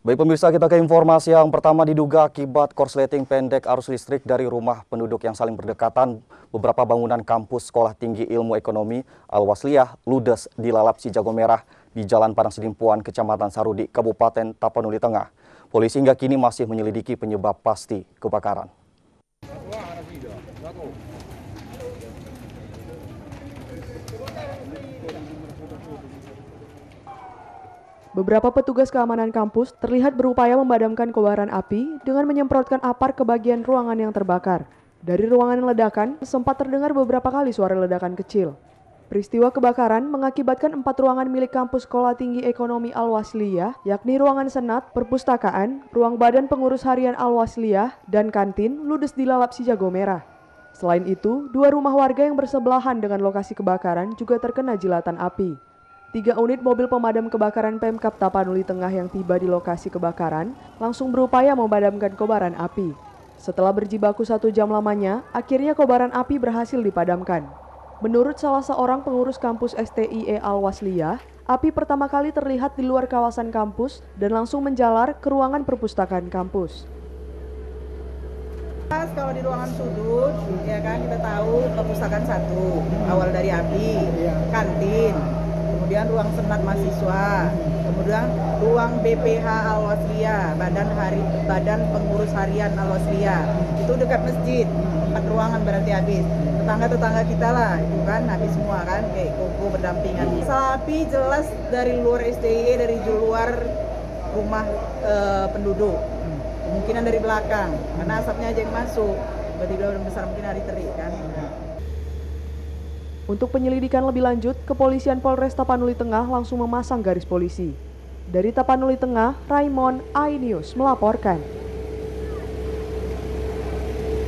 Baik pemirsa, kita ke informasi yang pertama diduga akibat korsleting pendek arus listrik dari rumah penduduk yang saling berdekatan, beberapa bangunan kampus Sekolah Tinggi Ilmu Ekonomi Al-Wasliyah ludes di Lalap Jago Merah di Jalan Padang Sedimpuan, Kecamatan Sarudi, Kabupaten Tapanuli Tengah. Polisi hingga kini masih menyelidiki penyebab pasti kebakaran. Beberapa petugas keamanan kampus terlihat berupaya memadamkan kobaran api dengan menyemprotkan apar ke bagian ruangan yang terbakar. Dari ruangan ledakan, sempat terdengar beberapa kali suara ledakan kecil. Peristiwa kebakaran mengakibatkan empat ruangan milik kampus Sekolah Tinggi Ekonomi Al-Wasliyah, yakni ruangan senat, perpustakaan, ruang badan pengurus harian Al-Wasliyah, dan kantin ludes dilalap si jago merah. Selain itu, dua rumah warga yang bersebelahan dengan lokasi kebakaran juga terkena jilatan api. Tiga unit mobil pemadam kebakaran Pemkap Tapanuli Tengah yang tiba di lokasi kebakaran langsung berupaya memadamkan kobaran api. Setelah berjibaku satu jam lamanya, akhirnya kobaran api berhasil dipadamkan. Menurut salah seorang pengurus kampus STIE Al-Wasliyah, api pertama kali terlihat di luar kawasan kampus dan langsung menjalar ke ruangan perpustakaan kampus. Kalau di ruangan sudut, ya kan kita tahu perpustakaan satu, awal dari api, kantin, kemudian ruang senat mahasiswa, kemudian ruang BPH Al Waslia, Badan Hari Badan Pengurus Harian Al Waslia. Itu dekat masjid, empat ruangan berarti habis. Tetangga-tetangga kita lah, itu kan habis semua kan, kayak koko berdampingan. Sapi jelas dari luar STI, dari luar rumah e, penduduk. Kemungkinan dari belakang, karena asapnya aja yang masuk. Tiba-tiba besar mungkin hari terik kan. Untuk penyelidikan lebih lanjut, Kepolisian Polres Tapanuli Tengah langsung memasang garis polisi. Dari Tapanuli Tengah, Raymond Ainius melaporkan.